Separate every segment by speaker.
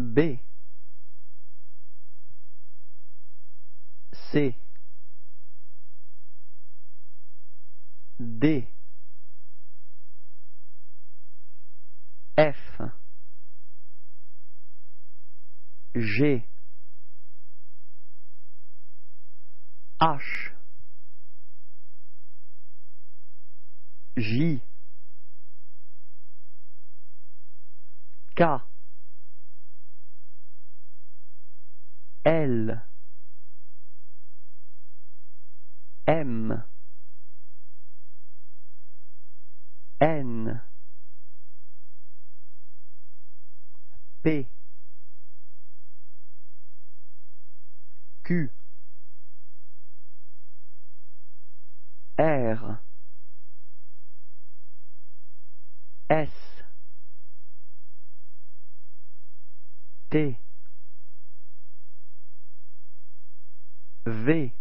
Speaker 1: B. C. D. F. G. H. J. K L. M. N. P. Q. R. S. T V.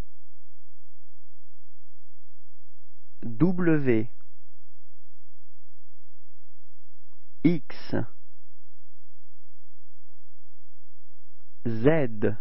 Speaker 1: W. X. Z